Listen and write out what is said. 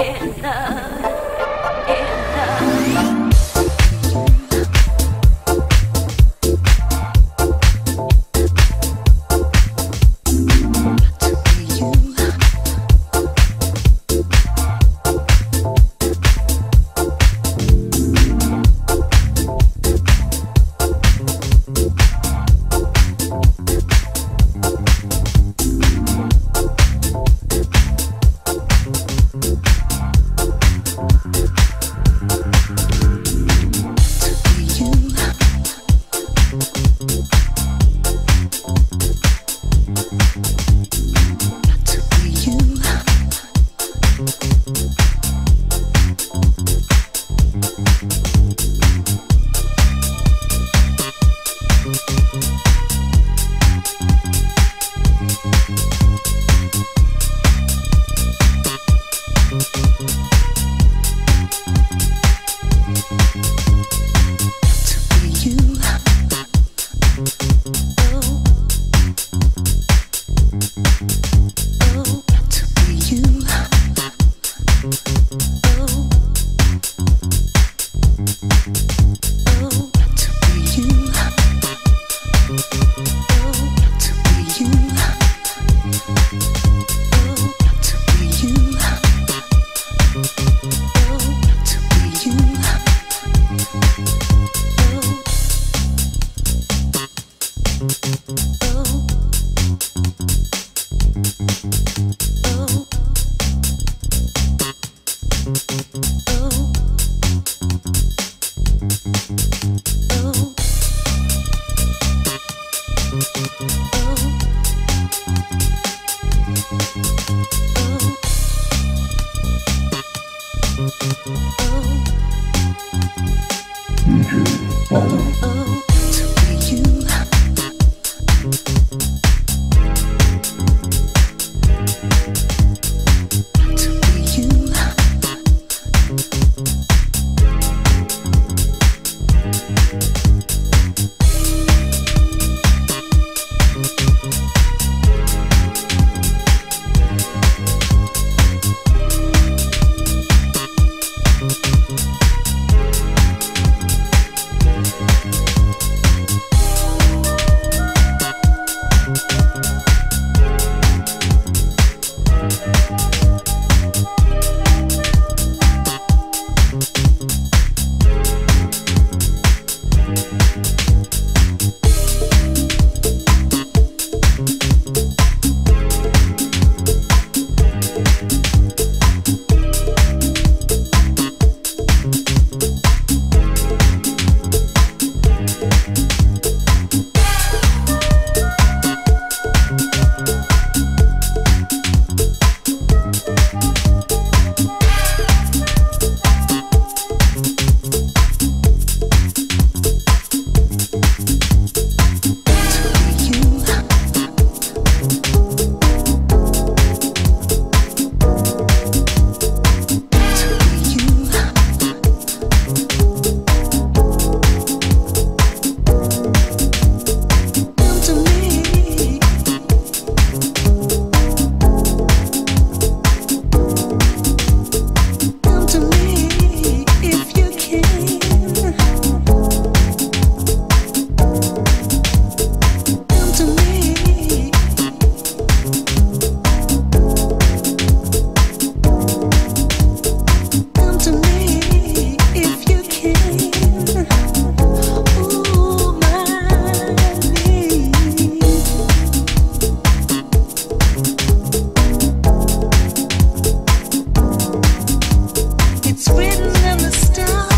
in love. stop.